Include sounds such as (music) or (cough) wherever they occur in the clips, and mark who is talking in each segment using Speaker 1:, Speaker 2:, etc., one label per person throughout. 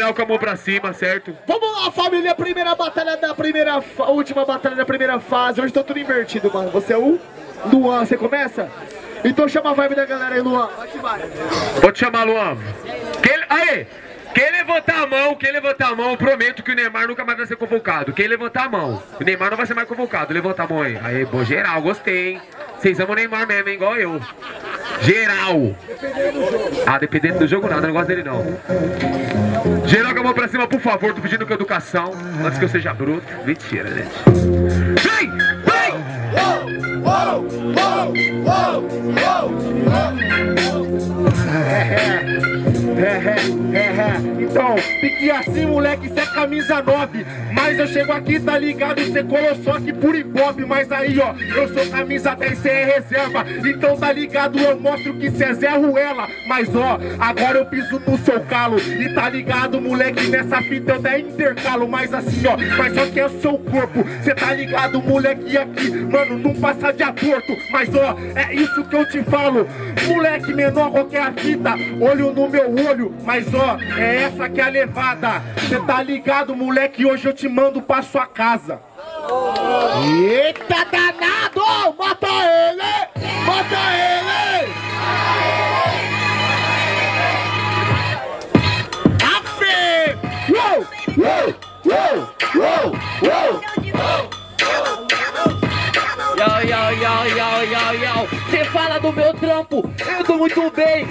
Speaker 1: Geral com a mão pra cima, certo?
Speaker 2: Vamos lá, família. Primeira batalha da primeira. Última batalha da primeira fase. Hoje tá tudo invertido, mano. Você é o Luan. Você começa? Então chama a vibe da galera aí, Luan.
Speaker 1: Vou te chamar, Luan. Quem, aí, quem levantar a mão, quem levantar a mão, prometo que o Neymar nunca mais vai ser convocado. Quem levantar a mão, o Neymar não vai ser mais convocado. Levanta a mão aí. Aí, bom, geral, gostei, hein? Vocês amam o Neymar mesmo, hein? Igual eu. Geral. Ah, dependendo do jogo, nada, não gosto dele não. Geral com a mão pra cima, por favor, tô pedindo com educação, antes que eu seja bruto. Mentira, gente. Vem! Vem!
Speaker 3: É. Então, pique assim, moleque, cê é camisa 9. Mas eu chego aqui, tá ligado? Cê colou só aqui por ibope. Mas aí, ó, eu sou camisa 10, cê é reserva. Então, tá ligado? Eu mostro que cê é Zé Ruela. Mas, ó, agora eu piso no seu calo. E tá ligado, moleque, nessa fita eu até intercalo. Mas assim, ó, mas só que é o seu corpo. Cê tá ligado, moleque, aqui, mano, não passa de aborto. Mas, ó, é isso que eu te falo. Moleque menor, qualquer fita. Olho no meu olho, mas ó, é essa que é a levada. Cê tá ligado, moleque? Hoje eu te mando pra sua casa.
Speaker 2: Eita danado! Mata ele! Mata ele! Afe! Uou! Uou! Uou! Uou! Uou!
Speaker 4: Yo, yo, yo, yo, yo, yo. Cê fala do meu trampo, eu tô muito bem.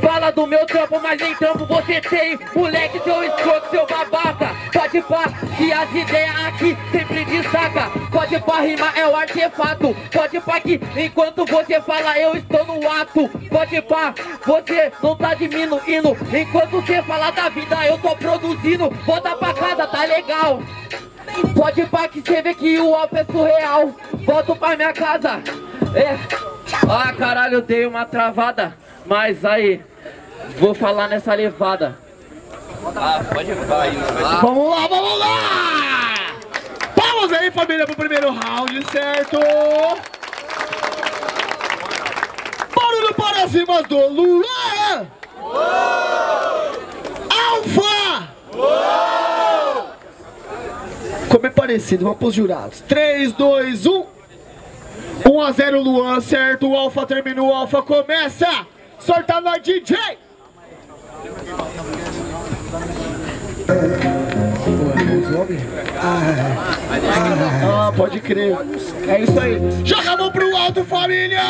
Speaker 4: Fala do meu trampo, mas nem trampo você tem. Moleque, seu escroto, seu babaca. Pode pá, que as ideias aqui sempre destaca. Pode pá, rimar é o artefato. Pode pá, que enquanto você fala, eu estou no ato. Pode pá, você não tá diminuindo. Enquanto você fala da vida, eu tô produzindo. Volta pra casa, tá legal. Pode pá que você vê que o alfa é surreal. Volto pra minha casa. É. Ah, caralho, eu dei uma travada. Mas aí, vou falar nessa levada.
Speaker 2: Vamos lá, vamos lá! Vamos aí, família, pro primeiro round, certo? Barulho para cima do Luan! Alfa! Como é parecido, vamos pros jurados. 3, 2, 1. 1 a 0 Luan, certo? O Alfa terminou, o Alfa começa! Sorta nós, DJ! Ah, pode crer. É isso aí. Joga a mão pro alto, família!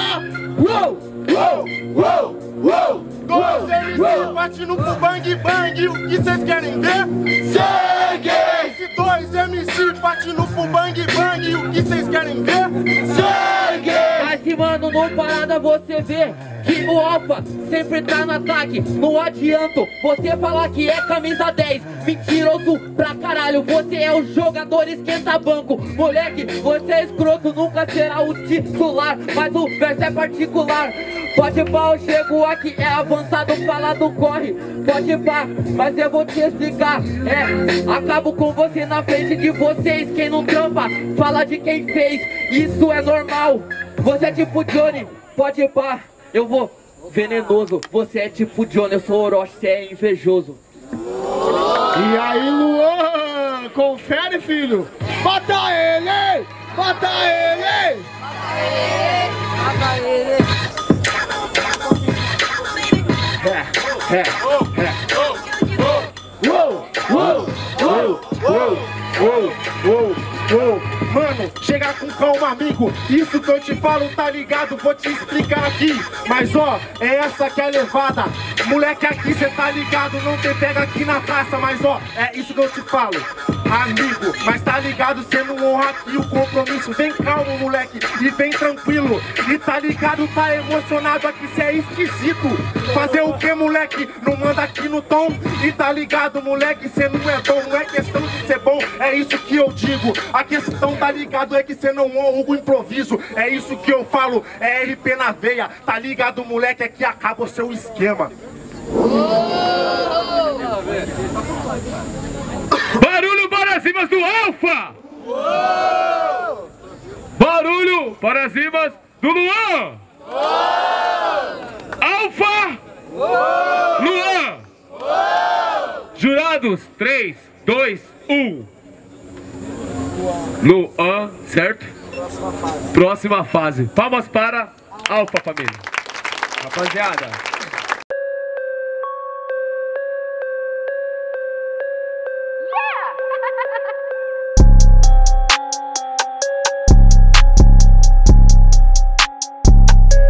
Speaker 2: Uou! Uou! Uou! Uou!
Speaker 3: Dois MC partindo pro bang bang, o que vocês querem ver?
Speaker 2: Segue!
Speaker 3: Esse dois MC partindo pro bang bang, o que vocês querem ver?
Speaker 2: Segue!
Speaker 4: No parada você vê que o Alfa sempre tá no ataque. Não adianta você falar que é camisa 10. Mentiroso pra caralho. Você é o jogador esquenta banco. Moleque, você é escroto, nunca será o titular. Mas o verso é particular. Pode pá, eu chego aqui, é avançado, fala do corre. Pode pá, mas eu vou te explicar. É, acabo com você na frente de vocês. Quem não trampa, fala de quem fez. Isso é normal. Você é tipo Johnny, pode pá, eu vou venenoso. Você é tipo Johnny, eu sou Orochi, você é invejoso.
Speaker 2: E aí, Luan? Confere, filho! Mata ele! Mata ele! É, é, é.
Speaker 3: Uou, uou, uou, uou, uou, uou, uou. Mano, chega com calma, amigo. Isso que eu te falo, tá ligado? Vou te explicar aqui. Mas ó, é essa que é levada. Moleque, aqui cê tá ligado, não tem pega aqui na praça. Mas ó, é isso que eu te falo. Amigo, mas tá ligado, cê não honra aqui o compromisso. Vem calmo, moleque, e vem tranquilo. E tá ligado, tá emocionado aqui, cê é esquisito. Fazer o que, moleque? Não manda aqui no tom. E tá ligado, moleque, cê não é bom. Não é questão de ser bom, é isso que eu digo. A questão, tá ligado, é que cê não honra o improviso. É isso que eu falo, é RP na veia. Tá ligado, moleque, é que acaba o seu esquema.
Speaker 1: Barulho para cima do Alfa! Barulho para cima do Luan! Alfa! Luan! Jurado! Jurados, 3, 2, 1 no A, certo? Próxima fase. Próxima fase. Palmas para Alfa, família. Rapaziada. (laughs)